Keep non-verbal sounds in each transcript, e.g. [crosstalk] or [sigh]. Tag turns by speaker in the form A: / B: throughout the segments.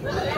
A: No se.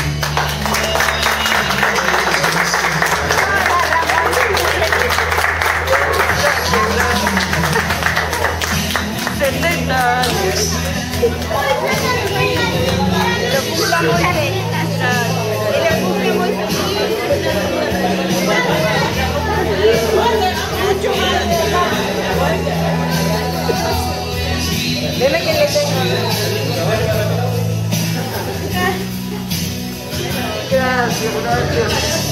A: Deme que le tengo. Gracias, gracias.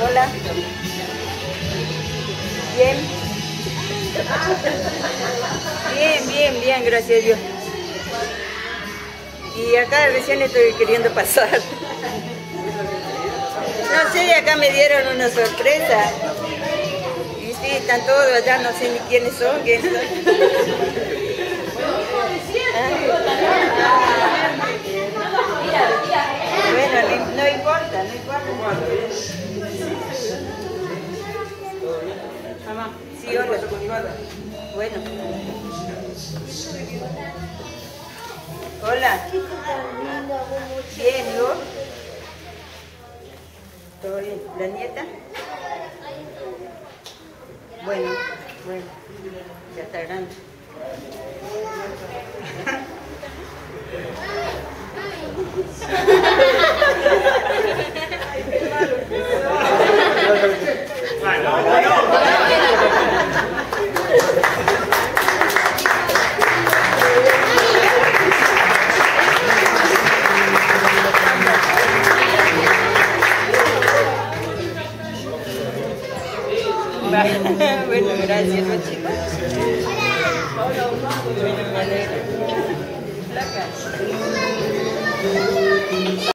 A: Hola. Bien. Bien, bien, bien, gracias a Dios. Y acá recién estoy queriendo pasar. No sé, acá me dieron una sorpresa. Y sí, están todos allá, no sé ni quiénes son. quiénes son. Ah. Bueno, no, no importa, no importa. Mamá, sí, hola. Bueno. Hola. Bien, ¿no? ¿Todo bien? ¿La nieta? Bueno, bueno. Ya está grande. [laughs] bueno, gracias, ¿no, chicos? Alegra. Placa.